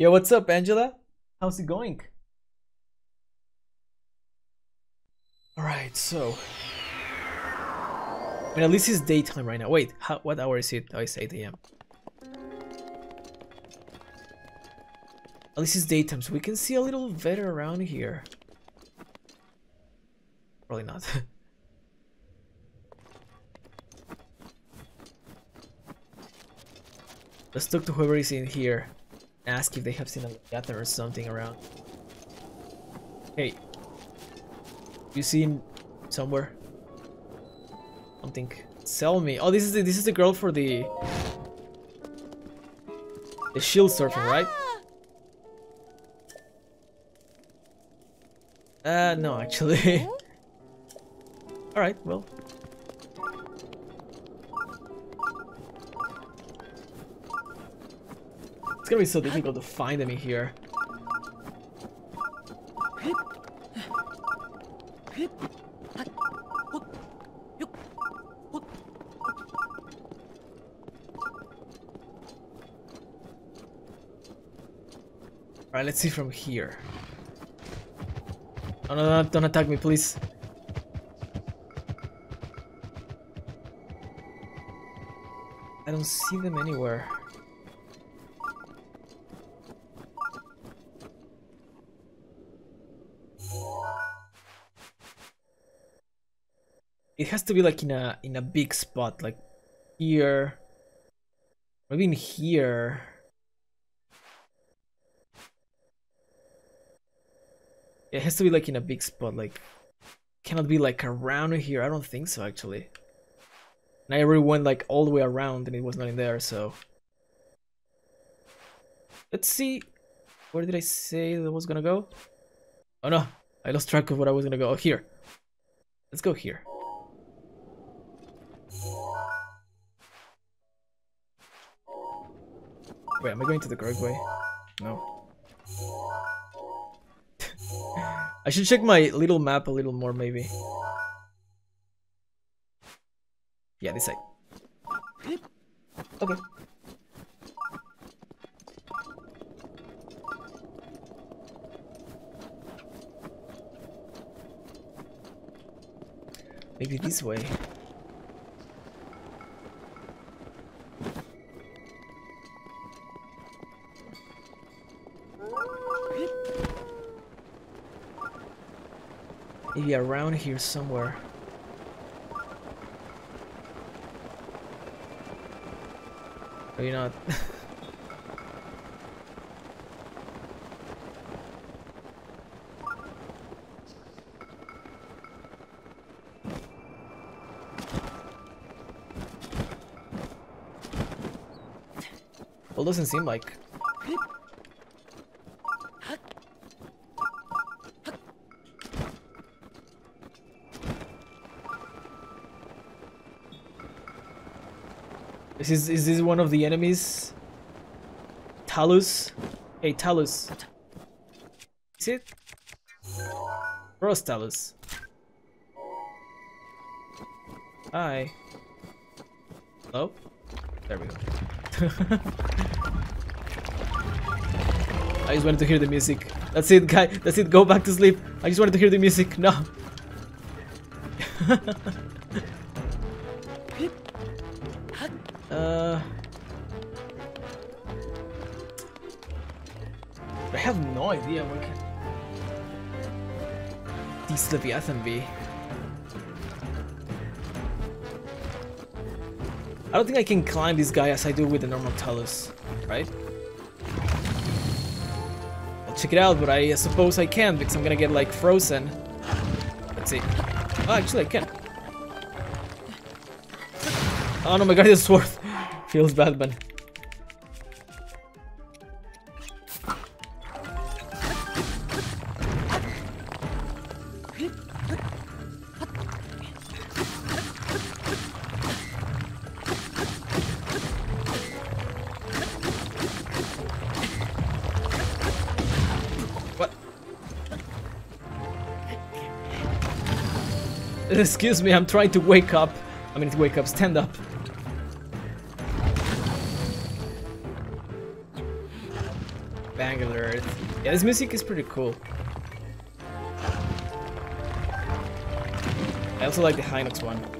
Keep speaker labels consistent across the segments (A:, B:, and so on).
A: Yo, what's up, Angela? How's it going? Alright, so... I mean, at least it's daytime right now. Wait, how, what hour is it? Oh, it's 8 a.m. At least it's daytime, so we can see a little better around here. Probably not. Let's talk to whoever is in here. Ask if they have seen a Leviathan or something around. Hey. You seen somewhere? Something. Sell me. Oh, this is the, this is the girl for the the shield surfing, right? Uh, no, actually. Alright, well. Gonna be so difficult to find them here. Alright, let's see from here. Oh, no, no, don't attack me, please. I don't see them anywhere. It has to be like in a in a big spot, like here. Maybe in here. It has to be like in a big spot, like cannot be like around here. I don't think so actually. And I already went like all the way around and it was not in there, so let's see. Where did I say that was gonna go? Oh no, I lost track of what I was gonna go. Oh, here. Let's go here. Wait, am I going to the correct way? No. I should check my little map a little more, maybe. Yeah, this side. Okay. Maybe this way. Maybe around here somewhere. Maybe not. well, doesn't seem like. Is is this one of the enemies? Talus? Hey, Talus. Is it? Where's Talus? Hi. Hello? There we go. I just wanted to hear the music. That's it, guy. That's it. Go back to sleep. I just wanted to hear the music. No. uh. I have no idea where can this Leviathan be. I don't think I can climb this guy as I do with the normal Talus, right? I'll check it out, but I suppose I can because I'm gonna get like frozen. Let's see. Oh, actually I can. Oh no, my god, this sword feels bad, man. What? Excuse me, I'm trying to wake up. I mean, to wake up, stand up. Yeah, this music is pretty cool. I also like the Hinox one.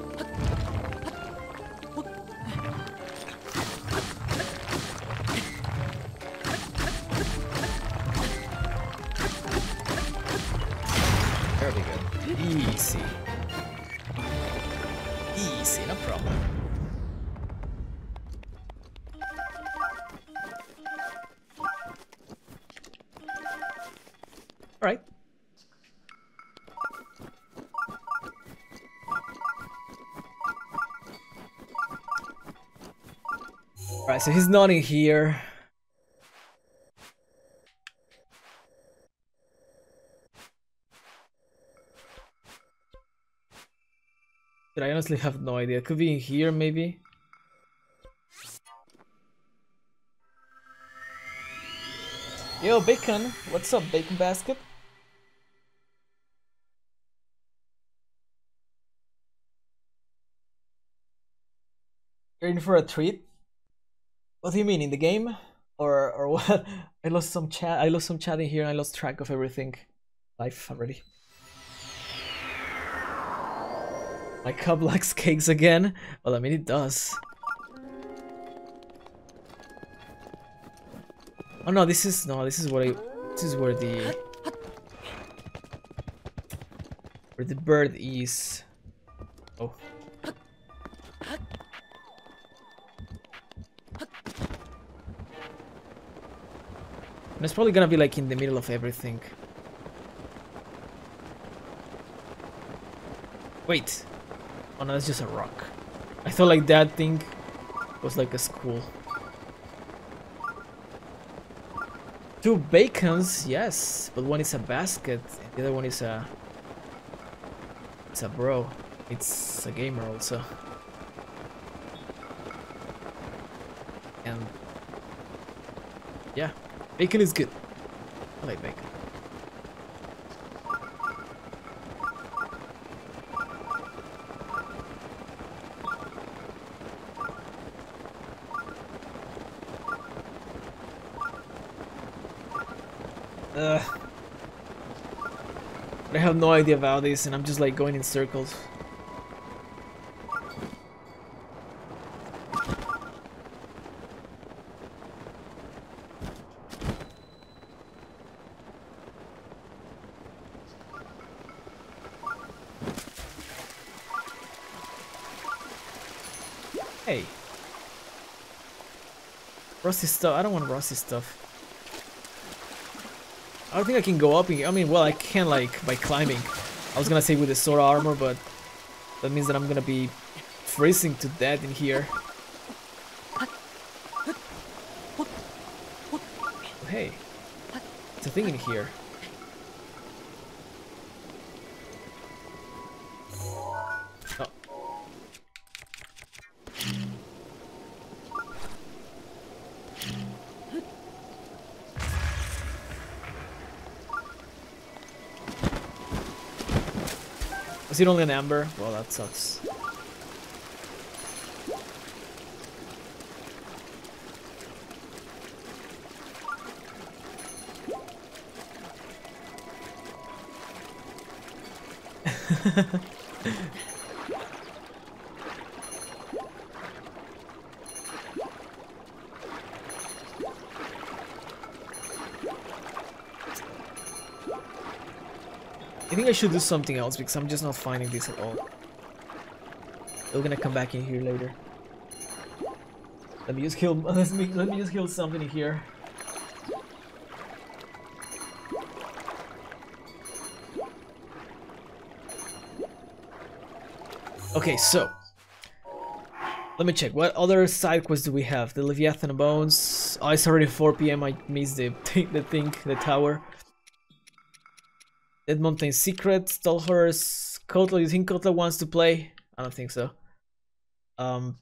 A: Alright, so he's not in here. I honestly have no idea. Could be in here, maybe? Yo, Bacon! What's up, Bacon Basket? You're in for a treat? What do you mean, in the game? Or or what? I lost some chat I lost some chat in here I lost track of everything. Life already. My cub likes cakes again? Well, I mean, it does. Oh no, this is no, this is what I. This is where the where the bird is. Oh. And it's probably gonna be like in the middle of everything. Wait. Oh no, that's just a rock. I thought like that thing was like a school. Two bacons, yes, but one is a basket, the other one is a... It's a bro. It's a gamer also. And... Yeah, bacon is good. I like bacon. Ugh. I have no idea about this and I'm just like going in circles. Hey. Rusty stuff. I don't want rusty stuff. I don't think I can go up. I mean, well, I can like by climbing. I was gonna say with the sword armor, but that means that I'm gonna be freezing to death in here. Hey, it's a thing in here. Was it only an amber? Well, that sucks. I should do something else because I'm just not finding this at all. We're gonna come back in here later. Let me just kill. Let me let me just kill something in here. Okay, so let me check. What other side quests do we have? The Leviathan Bones. Oh, it's already 4 p.m. I missed the the thing, the tower. Death Mountain Secret, Stalhorse, Kotla. You think Kotla wants to play? I don't think so. Um,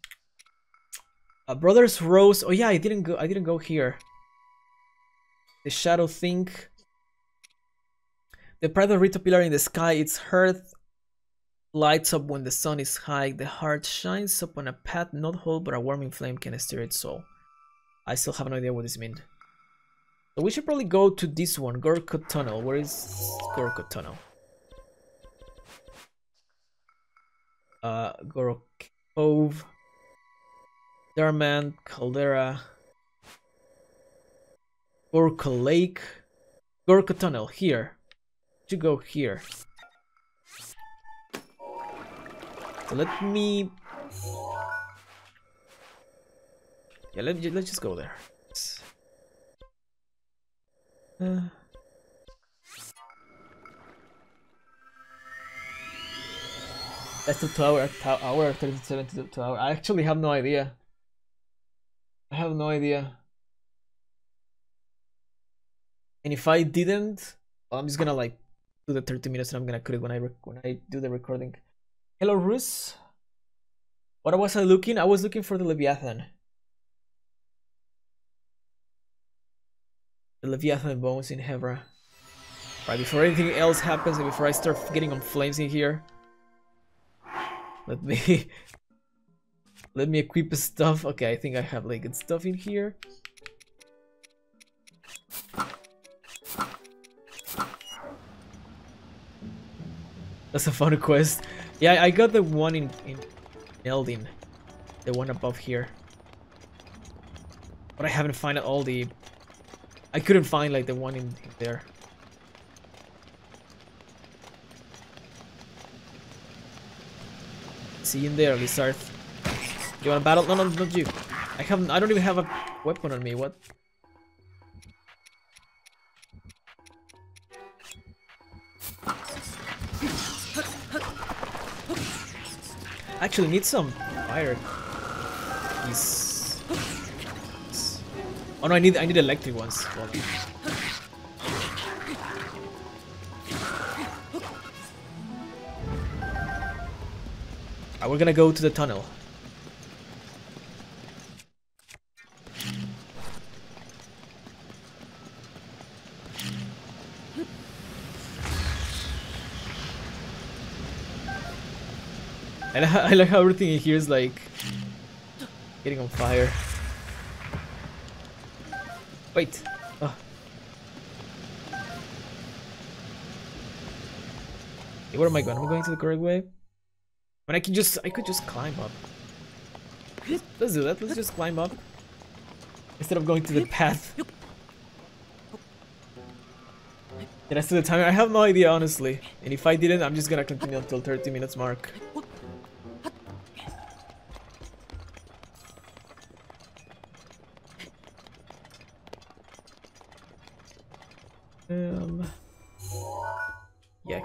A: uh, Brothers' Roast. Oh yeah, I didn't go. I didn't go here. The Shadow Thing. The Pride of Rito Pillar in the sky. Its hearth lights up when the sun is high. The heart shines upon a path not whole, but a warming flame can stir its soul. I still have no idea what this means. So we should probably go to this one, Gorko Tunnel. Where is Gorko Tunnel? Uh, Gorok Cove, Darman, Caldera, Gorko Lake, Gorko Tunnel, here. To go here. So let me... Yeah, let, let's just go there. That's the 2 hour hour 37 to the tower. I actually have no idea. I have no idea. And if I didn't, well, I'm just gonna like do the 30 minutes and I'm gonna cut it when I when I do the recording. Hello, Rus. What was I looking? I was looking for the Leviathan. The Leviathan bones in Hebra. Right, before anything else happens and before I start getting on flames in here. Let me let me equip stuff. Okay, I think I have like good stuff in here. That's a fun quest. Yeah, I got the one in, in Eldin. The one above here. But I haven't found all the... I couldn't find like the one in, there. See in there, Lizard. You wanna battle? No, no, not you. I haven't. I don't even have a weapon on me. What? I actually, need some fire. These. Oh no, I need. I need electric ones. Well, ah, we're gonna go to the tunnel. I, I like how everything in here is like getting on fire. Wait. Oh. where am I going? Am I going to the correct way? But I can just, I could just climb up. Let's do that, let's just climb up. Instead of going to the path. Did I still the timer? I have no idea, honestly. And if I didn't, I'm just gonna continue until 30 minutes mark.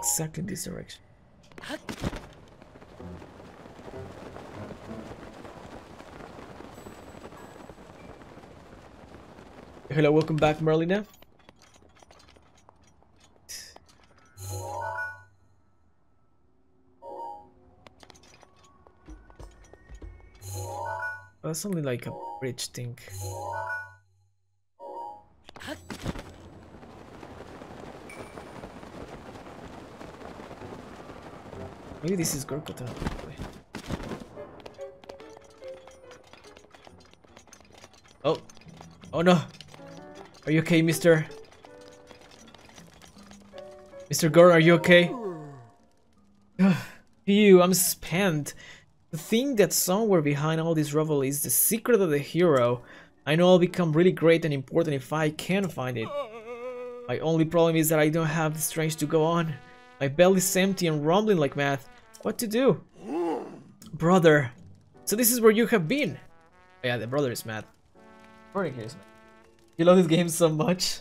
A: Exactly this direction. Hello, welcome back, Merlina. That's only like a bridge thing. Maybe this is Gorkota. Oh. Oh no. Are you okay, Mr. Mr. Gore, are you okay? Phew, I'm spent. The thing that's somewhere behind all this rubble is the secret of the hero. I know I'll become really great and important if I can find it. My only problem is that I don't have the strength to go on. My belly's empty and rumbling like mad. What to do? Brother. So this is where you have been. Oh, yeah, the brother is mad. Brother is mad. You love this game so much.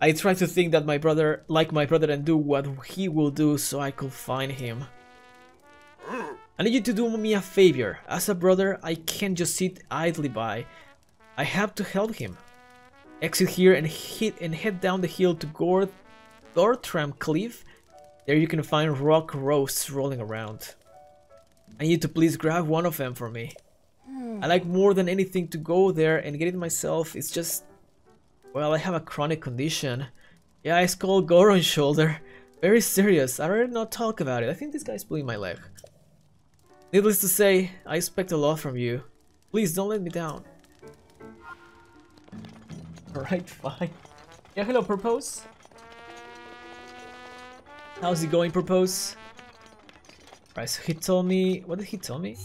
A: I try to think that my brother, like my brother, and do what he will do so I could find him. I need you to do me a favor. As a brother, I can't just sit idly by. I have to help him. Exit here and hit and head down the hill to Gord Gortram Cliff. There you can find rock roasts rolling around. I need to please grab one of them for me. Hmm. I like more than anything to go there and get it myself. It's just... Well, I have a chronic condition. Yeah, it's called Goron shoulder. Very serious. I rather not talk about it. I think this guy's pulling my leg. Needless to say, I expect a lot from you. Please don't let me down. Alright, fine. Yeah, hello, Propose. How's it going, Propose? Right, so he told me... What did he tell me?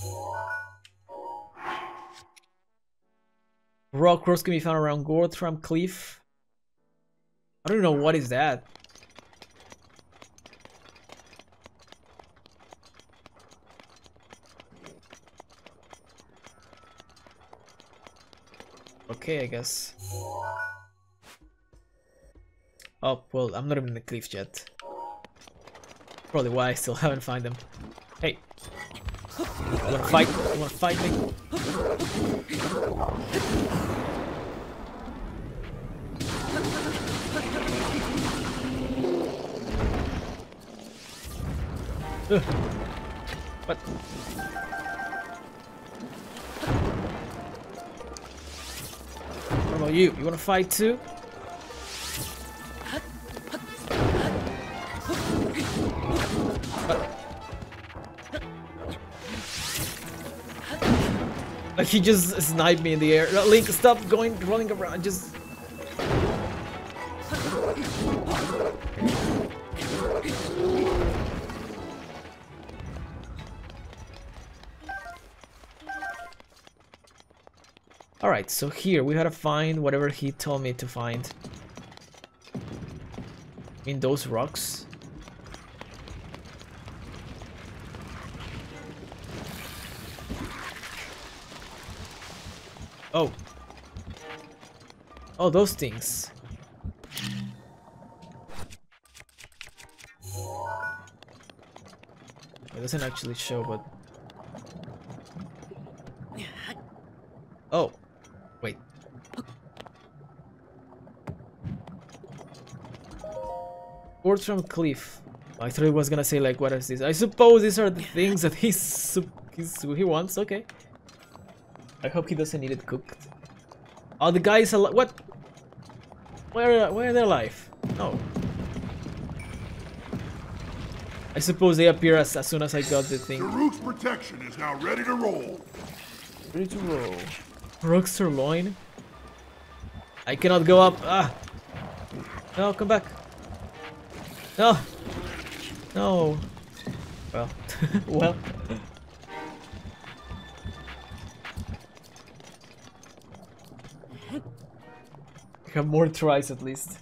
A: Rock rose can be found around Gortram Cliff. I don't know what is that. Okay, I guess. Oh, well, I'm not even in the cliff yet. Probably why I still haven't found them. Hey! You wanna fight? You wanna fight me? Ugh. What? What about you? You wanna fight too? Like he just sniped me in the air. Link, stop going running around. Just Alright, so here we gotta find whatever he told me to find. In those rocks. Oh, those things. It doesn't actually show, but... Oh. Wait. from Cliff. I thought he was gonna say like, what is this? I suppose these are the things that he's, he's he wants. Okay. I hope he doesn't need it cooked. Oh, the guy is alive. What? Where, where are they alive? No. I suppose they appear as, as soon as I got the thing.
B: Daruk's protection is now ready to roll.
A: Ready to roll. Rook sirloin. I cannot go up. Ah. No, come back. No. No. Well. well. Have more tries at least.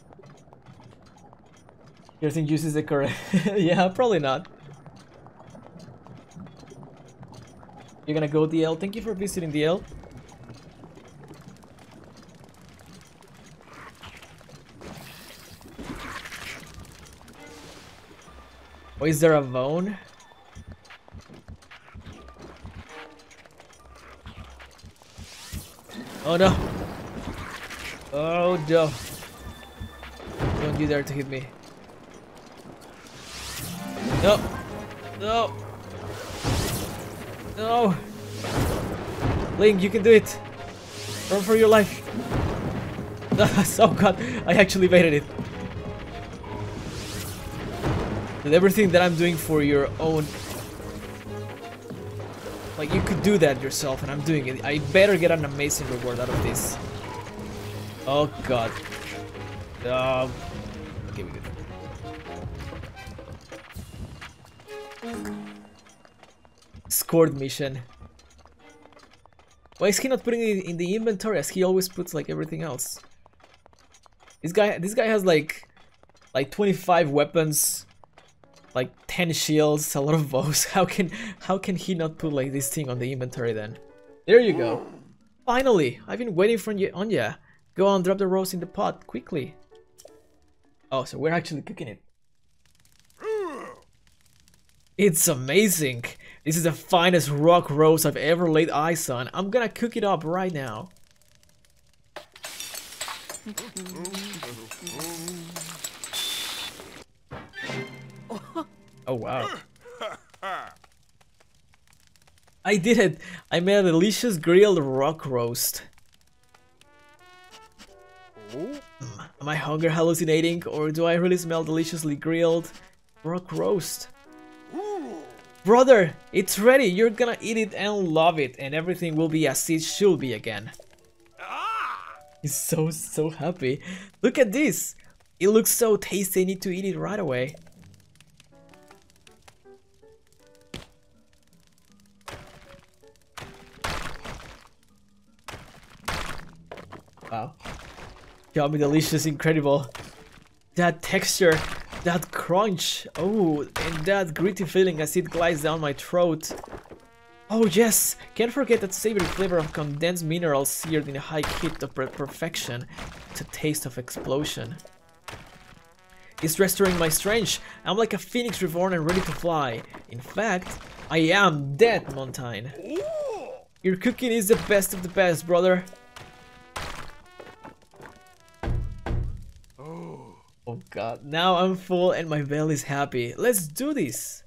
A: You think uses the correct? yeah, probably not. You're gonna go DL. Thank you for visiting DL. Oh, is there a Vone? Oh no! Oh no! Don't you dare to hit me. No! No! No! Link, you can do it! Run for your life! oh god, I actually made it. With everything that I'm doing for your own... Like, you could do that yourself, and I'm doing it. I better get an amazing reward out of this. Oh god. Um... Okay, we good. Scored mission. Why is he not putting it in the inventory as he always puts like everything else? This guy this guy has like like 25 weapons like 10 shields, a lot of bows. How can how can he not put like this thing on the inventory then? There you go. Finally, I've been waiting for you on ya. Go on, drop the roast in the pot quickly. Oh, so we're actually cooking it. It's amazing. This is the finest rock roast I've ever laid eyes on. I'm gonna cook it up right now. Oh wow. I did it! I made a delicious grilled rock roast. Am I hunger hallucinating or do I really smell deliciously grilled rock roast? Brother, it's ready! You're gonna eat it and love it and everything will be as it should be again. He's so, so happy. Look at this. It looks so tasty, I need to eat it right away. Yummy, delicious, incredible. That texture, that crunch. Oh, and that gritty feeling as it glides down my throat. Oh yes, can't forget that savory flavor of condensed minerals seared in a high heat of perfection. It's a taste of explosion. It's restoring my strength. I'm like a phoenix reborn and ready to fly. In fact, I am dead, Montaigne. Your cooking is the best of the best, brother. God, now I'm full and my belly's happy. Let's do this!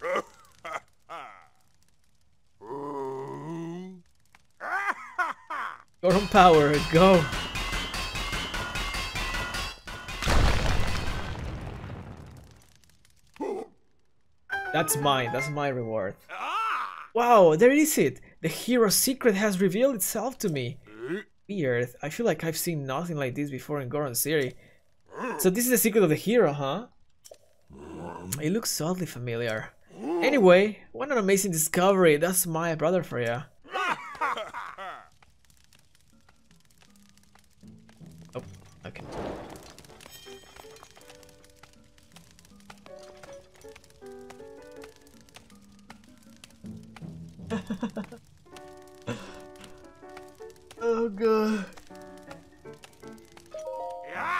A: Goron Power, go! That's mine, that's my reward. Wow, there is it! The hero's secret has revealed itself to me. Eh? Weird, I feel like I've seen nothing like this before in Goron City. So this is the secret of the hero, huh? It looks oddly familiar. Anyway, what an amazing discovery. That's my brother for you.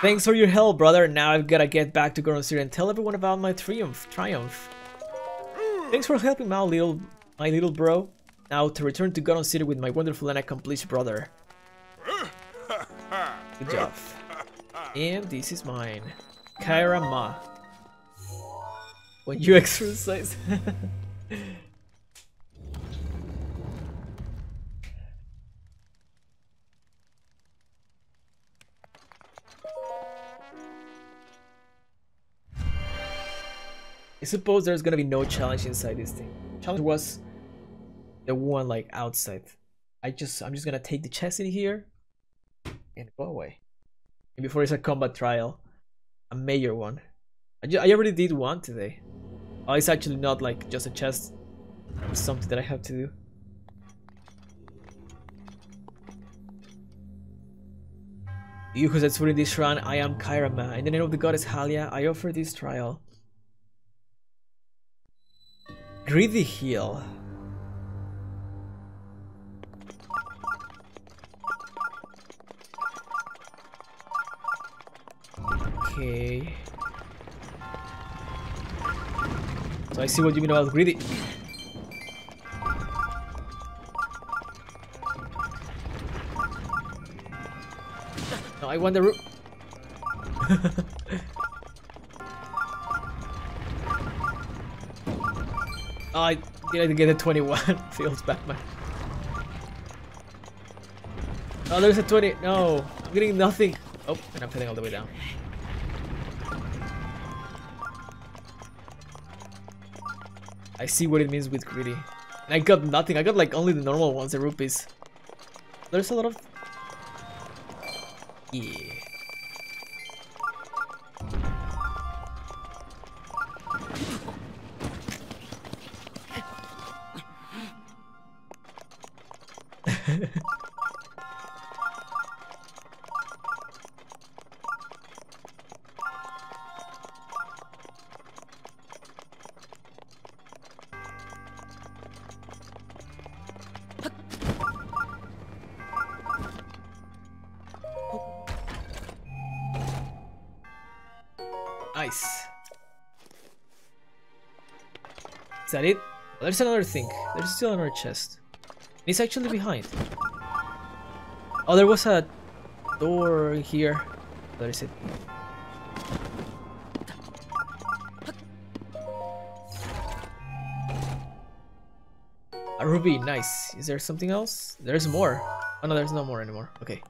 A: Thanks for your help, brother. Now I've gotta get back to Goron City and tell everyone about my triumph. Triumph. Thanks for helping my little, my little bro. Now to return to Goron City with my wonderful and accomplished brother. Good job. And this is mine. Kayra Mah. When you exercise. I suppose there's gonna be no challenge inside this thing. Challenge was the one like outside. I just I'm just gonna take the chest in here and go away. And before it's a combat trial, a major one. I, I already did one today. Oh, it's actually not like just a chest. It's something that I have to do. You who set foot in this shrine, I am Kayra Mah. In the name of the goddess Hylia, I offer this trial. Greedy Hill. Okay. So I see what you mean about greedy. No, I want the root. oh, I didn't get a 21. Feels bad, man. Oh, there's a 20. No, I'm getting nothing. Oh, and I'm heading all the way down. I see what it means with greedy. And I got nothing. I got like only the normal ones, the rupees. There's a lot of... Yeah. Nice. Is that it? There's another thing. There's still another chest. It's actually behind. Oh, there was a door here. Where is it? A ruby, nice. Is there something else? There's more. Oh no, there's no more anymore. Okay.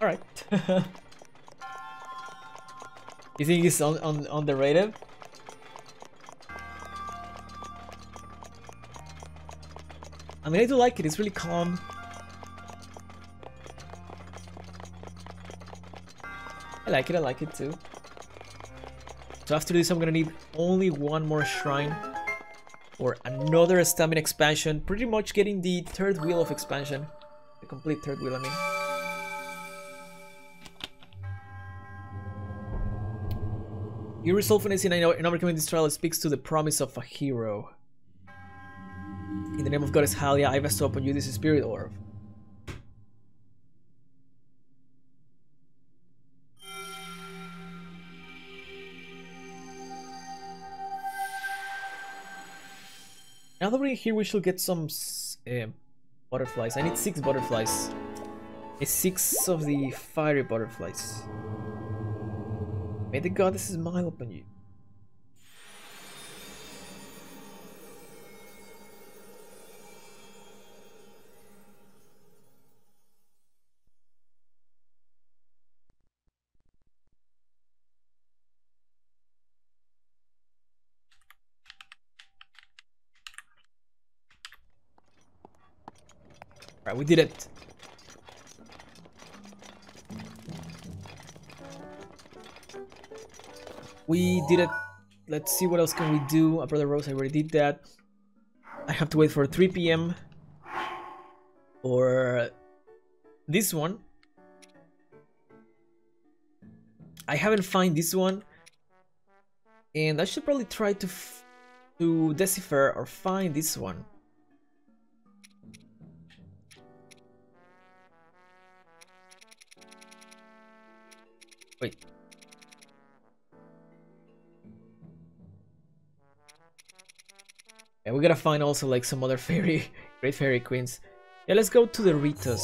A: Alright. you think it's on, on underrated? I mean, I do like it. It's really calm. I like it. I like it too. So after this, I'm gonna need only one more shrine or another stamina expansion. Pretty much getting the third wheel of expansion. The complete third wheel, I mean. Your resolveness in, in overcoming this trial speaks to the promise of a hero. The name of Goddess Hylia, I bestow upon you this spirit orb. Now that we're here, we should get some uh, butterflies. I need six butterflies. It's six of the fiery butterflies. May the goddess smile upon you. We did it. We did it. Let's see what else can we do. Brother Rose, I already did that. I have to wait for 3 p.m. Or this one. I haven't find this one. And I should probably try to to decipher or find this one. Wait. And we gotta find also like some other fairy, great fairy queens. Yeah, let's go to the Ritos.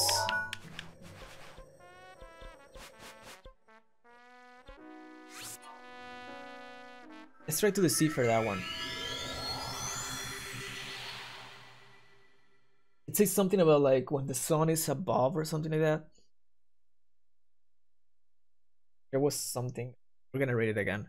A: Let's try to decipher that one. It says something about like when the sun is above or something like that. There was something. We're gonna read it again.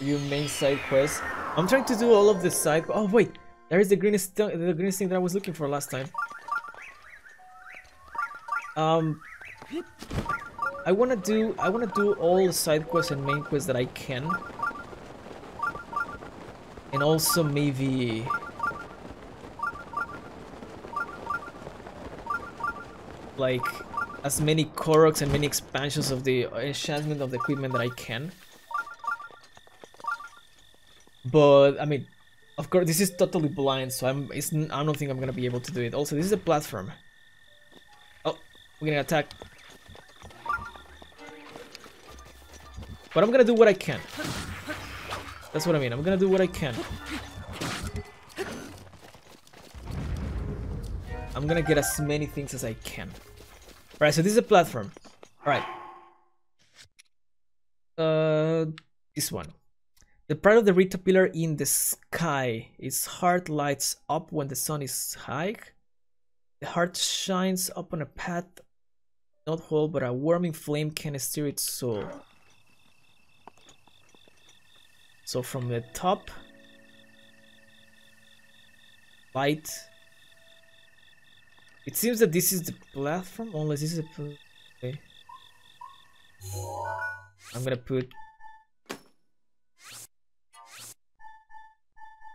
A: You main side quest. I'm trying to do all of the side. Oh wait, there is the greenest the greenest thing that I was looking for last time. Um, I wanna do I wanna do all the side quests and main quests that I can. And also maybe like as many Koroks and many expansions of the enchantment of the equipment that I can. But I mean, of course, this is totally blind, so I'm. It's, I don't think I'm gonna be able to do it. Also, this is a platform. Oh, we're gonna attack. But I'm gonna do what I can. That's what I mean. I'm gonna do what I can. I'm gonna get as many things as I can. Alright, so this is a platform. Alright. Uh, this one. The pride of the Rito pillar in the sky. Its heart lights up when the sun is high. The heart shines up on a path not whole, but a warming flame can steer its soul. So from the top, light. It seems that this is the platform, unless this is a. Okay. I'm gonna put.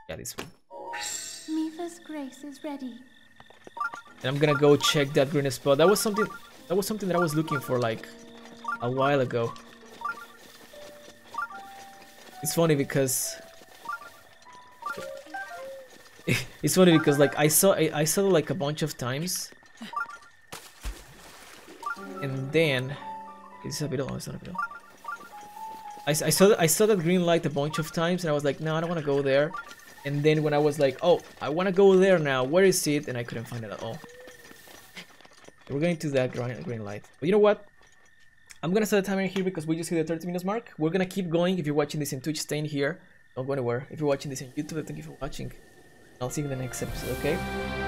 A: Yeah, this one.
C: Mipha's grace is ready.
A: And I'm gonna go check that green spot. That was something. That was something that I was looking for like a while ago. It's funny because it's funny because like I saw I, I saw like a bunch of times, and then it's a beetle. Oh, it's not a beetle. I, I saw I saw that green light a bunch of times, and I was like, no, I don't want to go there. And then when I was like, oh, I want to go there now. Where is it? And I couldn't find it at all. We're going to that green, green light. But you know what? I'm gonna set a timer here because we just hit the 30 minutes mark. We're gonna keep going. If you're watching this in Twitch, stay in here. Don't go anywhere. If you're watching this in YouTube, thank you for watching. I'll see you in the next episode, okay?